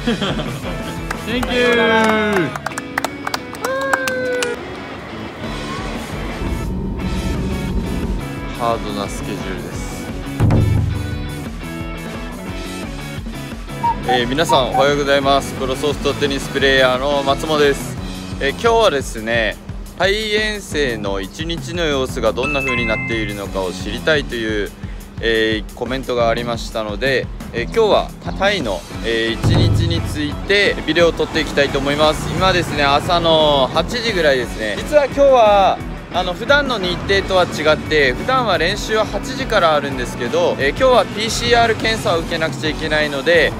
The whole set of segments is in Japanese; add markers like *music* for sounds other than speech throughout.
Thank you. ハードなスケジュールです、えー皆さんおはようございます。プロソフトテニスプレーヤーの松本です、えー今日はですね肺炎生の一日の様子がどんな風になっているのかを知りたいという、えーコメントがありましたので、えー今日はタイの、えー一日についてビデオを撮っていきたいと思います。今ですね朝の8時ぐらいですね。実は今日はあの普段の日程とは違って普段は練習は8時からあるんですけど、えー今日は PCR 検査を受けなくちゃいけないので、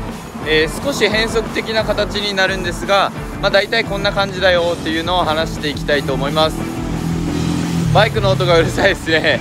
えー少し変則的な形になるんですが、まあ、大体こんな感じだよっていうのを話していきたいと思います。バイクの音がうるさいですね、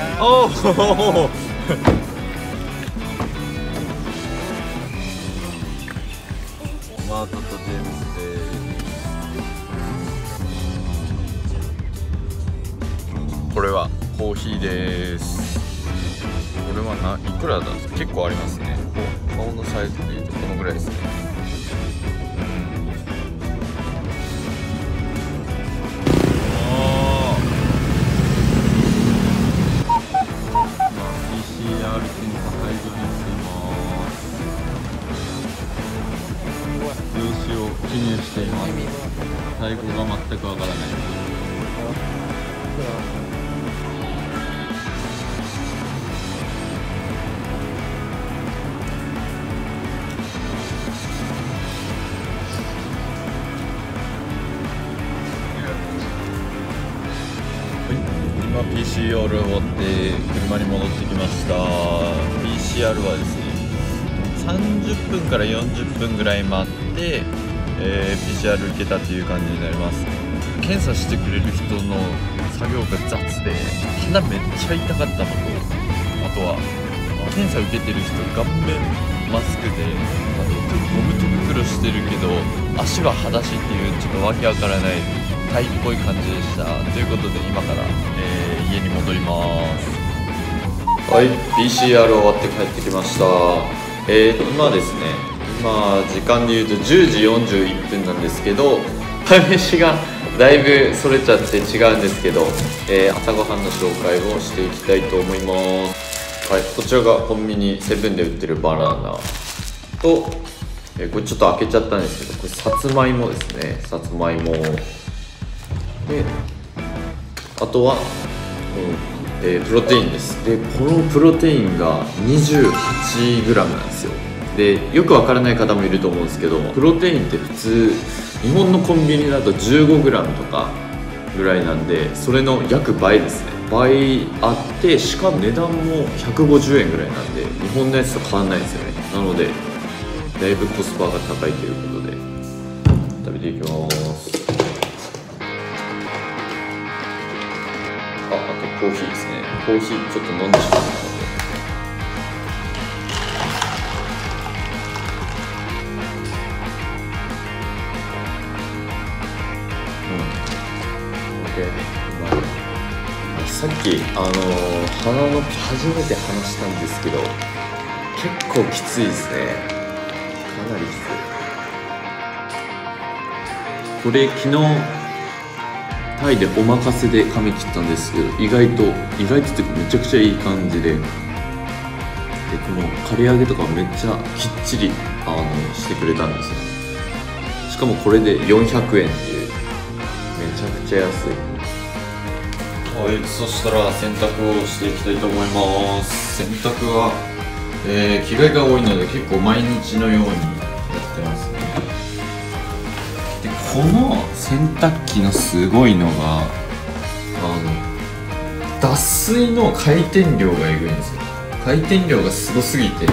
ถ้าおおマートとジェームズでこれはコーヒーです。これはないくらだ？結構ありますね。顔のサイズでいうとこのぐらいですね。PCR 終わって車に戻ってきました。PCR はですね30分から40分ぐらい待って、えー PCR 受けたっていう感じになります。検査してくれる人の作業が雑で鼻めっちゃ痛かったのとあとは検査受けてる人顔面マスクであとゴム手袋してるけど足は裸足っていうちょっとわけわからないタイっぽい感じでした。ということで今から、えー家に戻ります。はい PCR 終わって帰ってきました。えーと今ですね今時間で言うと10時41分なんですけど試しがだいぶそれちゃって違うんですけど、えー朝ごはんの紹介をしていきたいと思います。はいこちらがコンビニセブンで売ってるバナナ。と、えーこれちょっと開けちゃったんですけどこれさつまいもですね。さつまいも。であとは、えープロテインです。でこのプロテインが 28g なんですよ。でよくわからない方もいると思うんですけどプロテインって普通日本のコンビニだと 15g とかぐらいなんでそれの約倍ですね。倍あってしかも値段も150円ぐらいなんで日本のやつと変わんないですよね。なのでだいぶコスパが高いということで食べていきます。コーヒーですね。コーヒーちょっと飲んでしまったので。うん。OK。うまい。さっき、あのー鼻の初めて話したんですけど、結構きついですね。かなりきつい。これ昨日タイでお任せで髪切ったんですけど意外と意外とっていうかめちゃくちゃいい感じで。でこの刈り上げとかめっちゃきっちりあのしてくれたんですよ。しかもこれで400円っていうめちゃくちゃ安い。はいそしたら洗濯をしていきたいと思います。洗濯は、えー着替えが多いので結構毎日のようにやってます。この洗濯機のすごいのがあの脱水の回転量がえぐいんですよ。回転量がすごすぎてど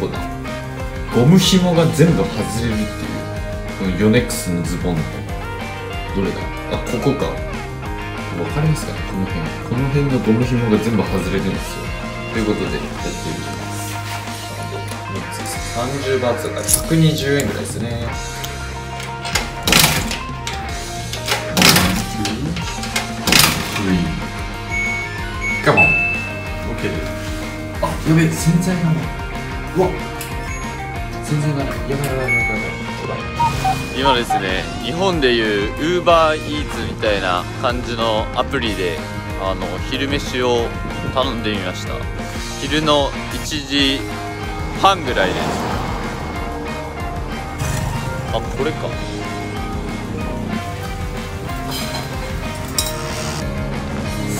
こだ？ゴム紐が全部外れるっていう。このヨネックスのズボンのどれだ？あここか。わかりますかね？この辺。この辺のゴム紐が全部外れてるんですよ。ということでやってみます。3つ30バーツだから120円ぐらいですね。やべ洗剤がないうわ。洗剤がないやばいやばいやばいやばい。今ですね日本でいう UberEats みたいな感じのアプリであの昼飯を頼んでみました。昼の1時半ぐらいです。あこれか。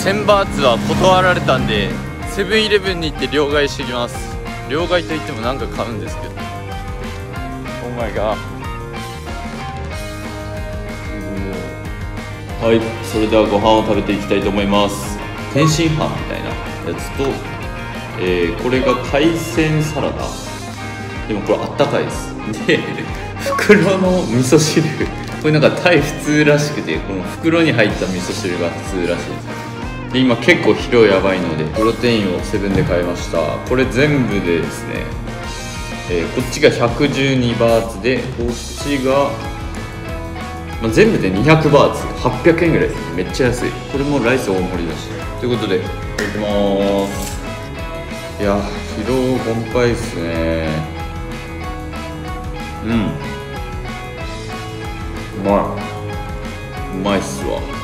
1000バーツは断られたんでセブンイレブンに行って両替してきます。両替といってもなんか買うんですけど。Oh my god はい。それではご飯を食べていきたいと思います。天津飯みたいなやつと、えーこれが海鮮サラダ。でもこれあったかいです。で *laughs* 袋の味噌汁。これなんかタイ普通らしくてこの袋に入った味噌汁が普通らしいです。で今結構疲労やばいのでプロテインをセブンで買いました。これ全部でですね、えーこっちが112バーツでこっちがまあ、全部で200バーツ。800円ぐらいです。ねめっちゃ安い。これもライス大盛りだし。ということでいただきます。いや疲労困憊っすね。うん。うまい。うまいっすわ。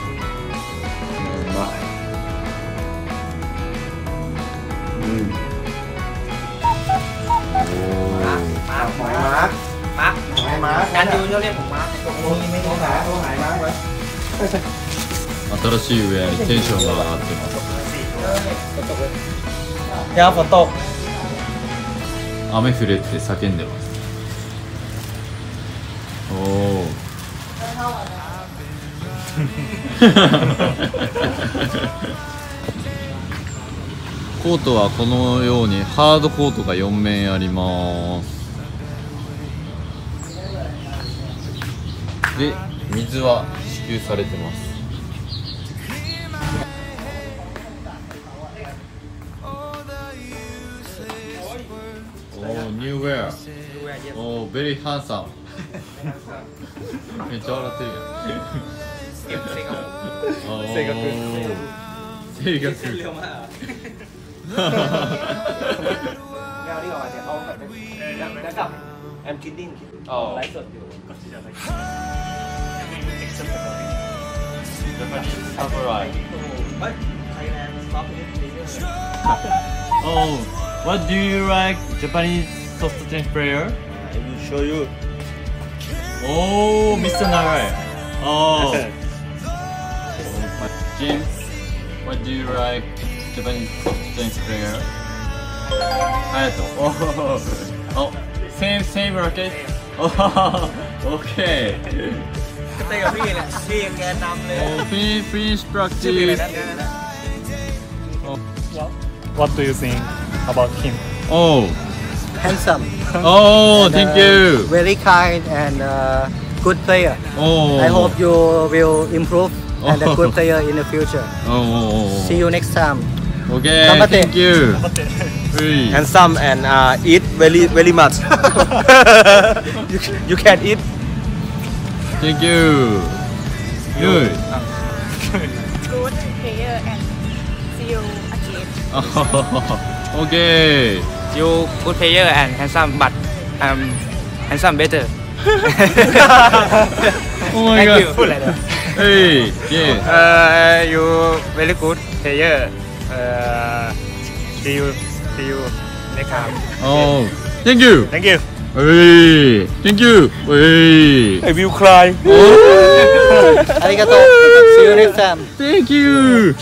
นยูเขาเรียกผมมาร์คตรงนี้ไม่โทรหาโทรหายมาร์คไว้ 新しいウェアにテンションが上がってます ยาฝนตก 雨降れって叫んでますおおコートはこのようにハードコートが4面あります で水は支給されてますおおニューウェアおおベリーハンサム*laughs* めっちゃ笑ってるやん*laughs* 性格性格*laughs* 性格 เร็วมากยาวนี่ก่อนเดี๋ยวเขาแบบแล้วกลับ I'm kidding. ไลฟ์สดอยู่ก็จะไปแล้วก็นี่ copyright เฮ้ยไทยแลนด์สต็อปนิดนึง oh what do you like? Japanese substitute player I will show you. Oh Mr. Narai. Oh. *laughs* James what do you like? Japanese substitute player Hayato. *laughs* Oh oh same same racket. *laughs* Oh, okay. เต้กับพี่เนี่ยพี่แกนนำเลย Oh, finish finish ชื่อเพลงอะไร practice. นะ What do you think about him? Oh, handsome, *laughs* oh, and, thank uh, you. very kind and uh, good player. Oh, I hope you will improve and a Oh. good *laughs* player in the future. Oh, oh, oh. See you next time. Okay, Namaste. thank you. And some and uh, eat very very much. *laughs* you, you can eat. Thank you. Good. Good prayer and see you again. Oh, okay. You good player and handsome, but um, handsome better. *laughs* oh my Thank god. You. Hey, yeah. Uh, you very good player. Uh, see you. See you next time. Oh, thank you. Thank you. Hey, thank you. Hey. I will cry. Oh. *laughs* Arigato. See you next time. Thank you.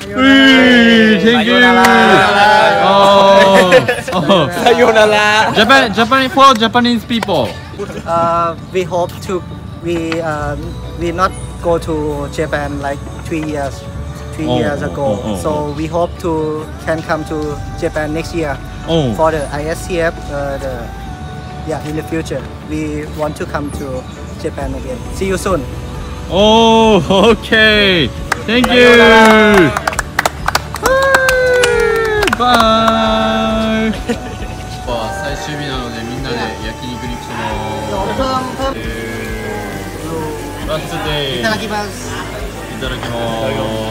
Hey, thank you. Oh. oh. *laughs* Sayonara. Japan, Japan for Japanese people. Uh, we hope to we um, we not go to Japan like three years three Oh, years oh, ago. oh, oh, so oh. we hope to can come to Japan next year おお for the ISCF. Uh, the yeah, in the future we want to come to Japan again. See you soon. おお OK Thank you バイ*laughs* 最終日なのでみんなで焼肉に来てますバースデーいただきますいただきます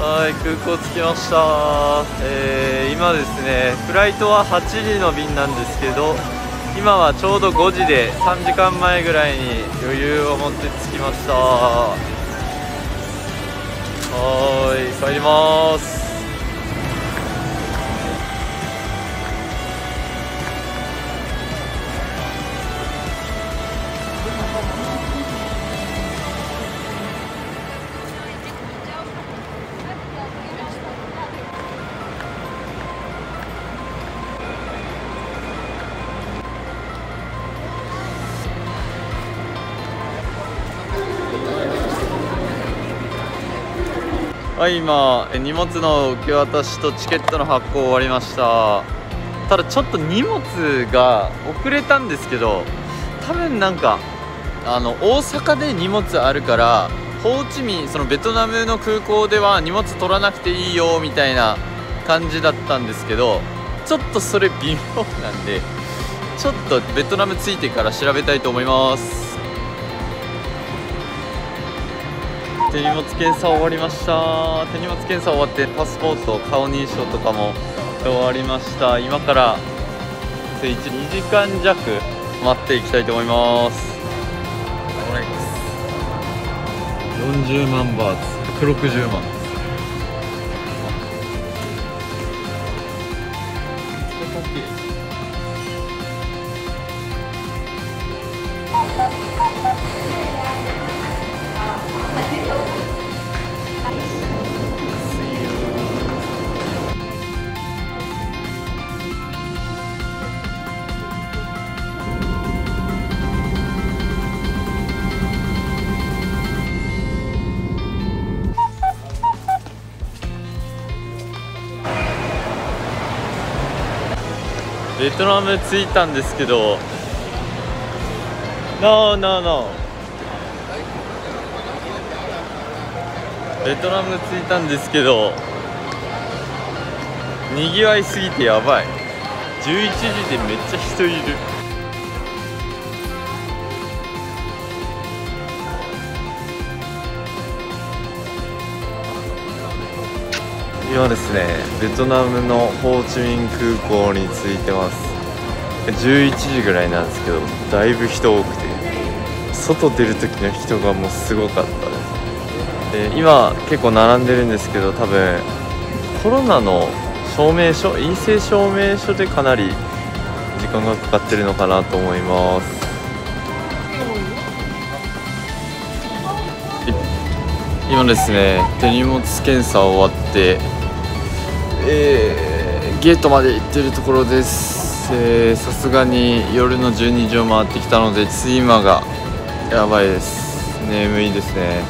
はい空港着きました、えー今ですねフライトは8時の便なんですけど今はちょうど5時で3時間前ぐらいに余裕を持って着きました。はい帰ります。はい今荷物の受け渡しとチケットの発行終わりました。ただちょっと荷物が遅れたんですけど多分なんかあの大阪で荷物あるからホーチミンそのベトナムの空港では荷物取らなくていいよみたいな感じだったんですけどちょっとそれ微妙なんでちょっとベトナム着いてから調べたいと思います。手荷物検査終わりました。手荷物検査終わってパスポート顔認証とかも終わりました。今から1 2時間弱待っていきたいと思います。40万バーツ。160万ベトナム着いたんですけど。No no no. ベトナム着いたんですけど。にぎわいすぎてやばい。11時でめっちゃ人いる。今ですねベトナムのホーチミン空港に着いてます。11時ぐらいなんですけどだいぶ人多くて。外出る時の人がもうすごかったです。で今結構並んでるんですけど多分コロナの証明書陰性証明書でかなり時間がかかってるのかなと思います。今ですね手荷物検査終わってえーゲートまで行ってるところです。さすがに夜の12時を回ってきたので睡魔がやばいです。眠いですね。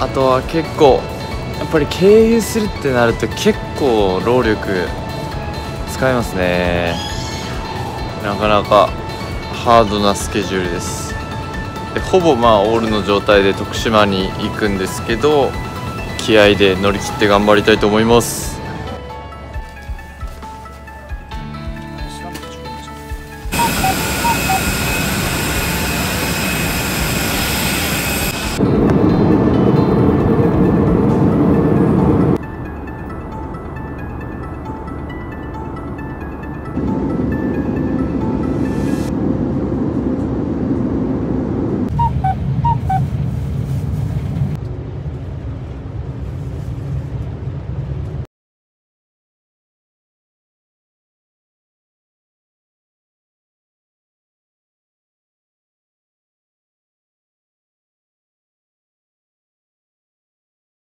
あとは結構やっぱり経由するってなると結構労力使いますね。なかなかハードなスケジュールです。でほぼまあオールの状態で徳島に行くんですけど気合で乗り切って頑張りたいと思います。